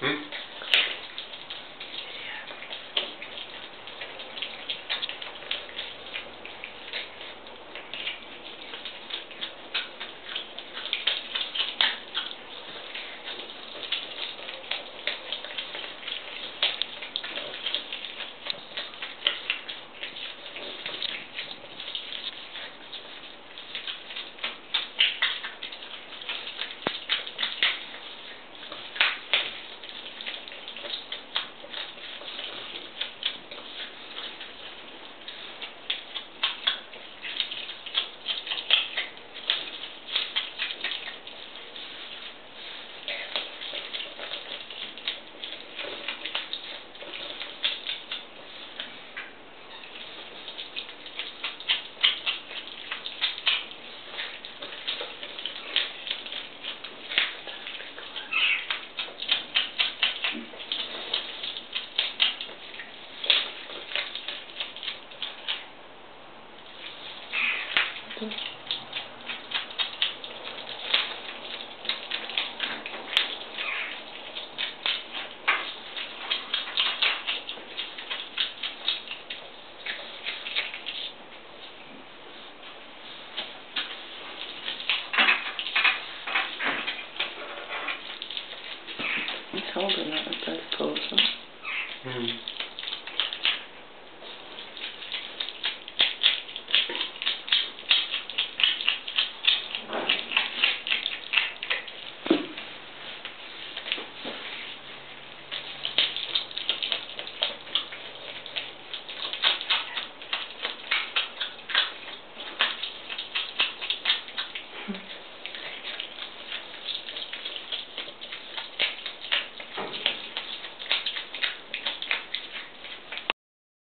Hmm? Okay. It's holding it with both huh? Mm.